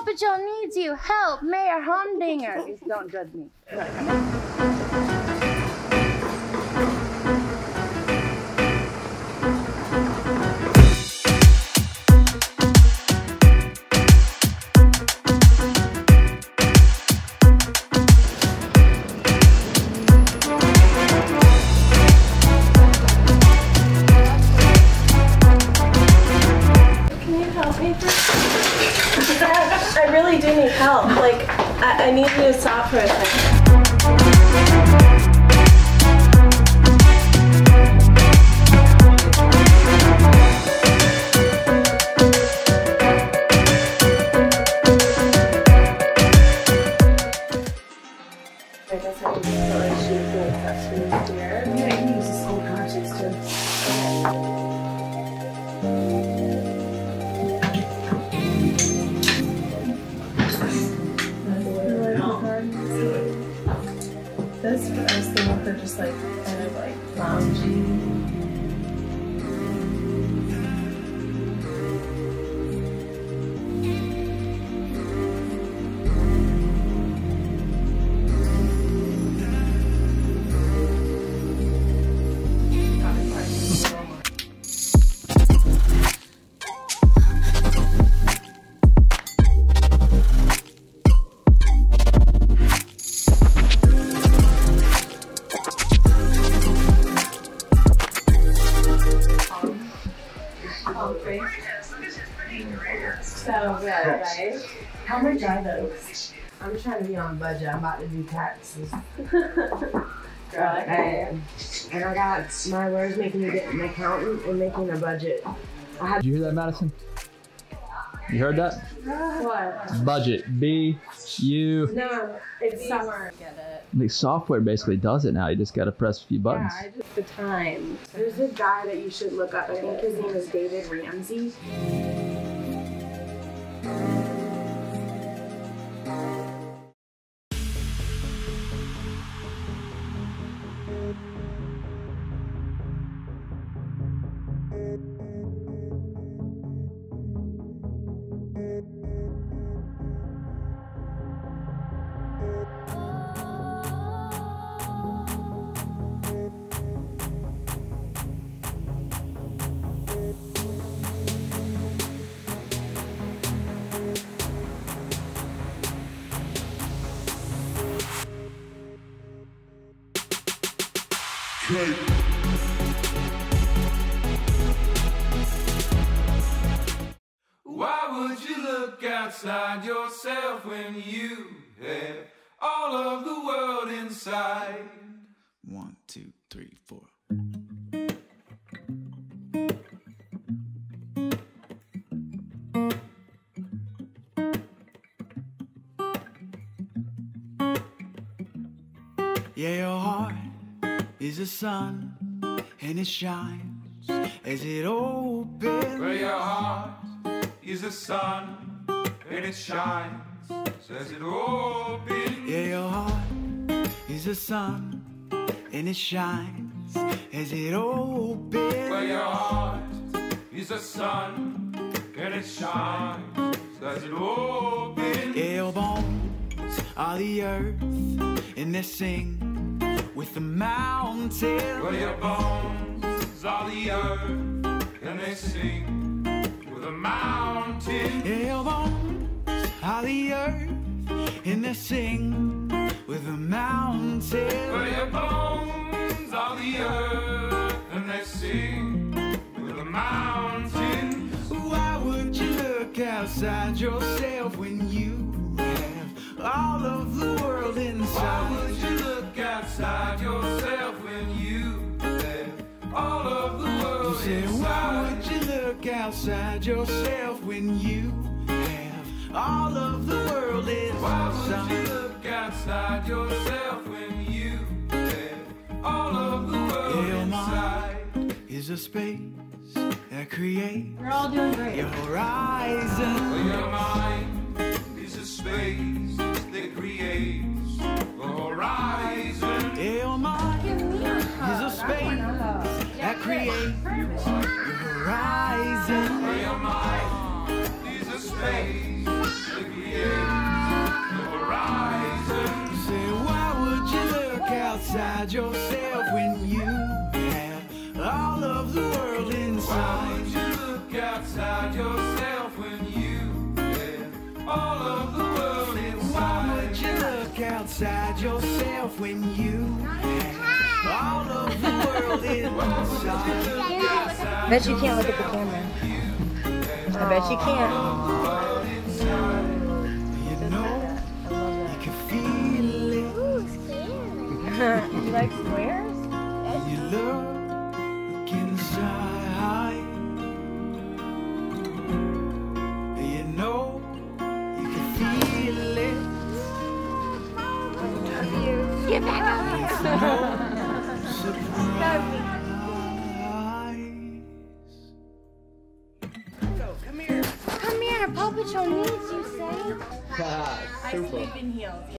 Paw Patrol needs you. Help, Mayor Humdinger. Please Don't judge me. I, I need you to stop for a second. Like kind of like loungy. So good, right? How much are those? I'm trying to be on budget. I'm about to do taxes. Girl, I And, and I got my lawyers making me get an accountant and making a budget. Did you hear that, Madison? You heard that? What? Budget. B U. No, it's summer. The software basically does it now. You just got to press a few buttons. Yeah, I just the time. There's a guy that you should look up. I think his name is David Ramsey. Why would you look outside yourself when you have all of the world inside? One, two, three, four. Yeah, is a sun and it shines as it opens. Well, your heart is a sun and it shines as it opens. Yeah, your heart is a sun and it shines as it opens. Well, your heart is a sun and it shines as it opens. Yeah, your bones are the earth and they sing with the mountains. Well, your bones are the earth and they sing with the mountains. Yeah, your bones are the earth and they sing with the mountains. Well, your bones are the earth and they sing with the mountains. Why would you look outside yourself when you have all of the world inside? Outside yourself when you have all of the world you say, inside? Why would you look outside yourself when you have all of the world inside? Why would you look outside yourself when you have all of the world inside? Is a space that creates We're all doing great. your horizon. Your horizon. Are the horizon. Why would you look outside yourself when you have all of the world inside? Why would you look outside yourself when you have all of the world inside? Why would you look outside yourself when you have I bet you can't look at the camera. I bet you can't. You know, you can feel it. you like squares? Paw Patrol needs you, say. I sleep in heels.